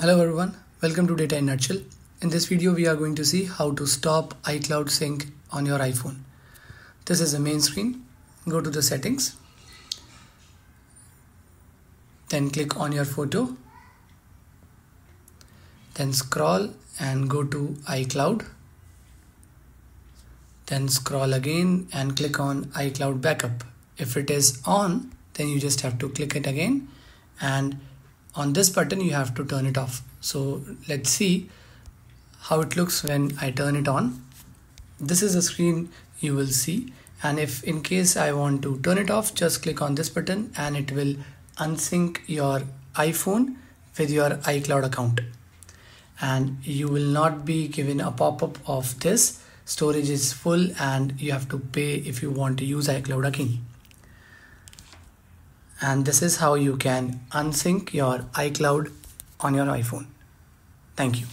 Hello everyone, welcome to Data in Nutshell. In this video we are going to see how to stop iCloud sync on your iPhone. This is the main screen. Go to the settings. Then click on your photo. Then scroll and go to iCloud. Then scroll again and click on iCloud backup. If it is on, then you just have to click it again and on this button you have to turn it off. So let's see how it looks when I turn it on. This is the screen you will see. And if in case I want to turn it off just click on this button and it will unsync your iPhone with your iCloud account. And you will not be given a pop-up of this. Storage is full and you have to pay if you want to use iCloud again and this is how you can unsync your iCloud on your iPhone. Thank you.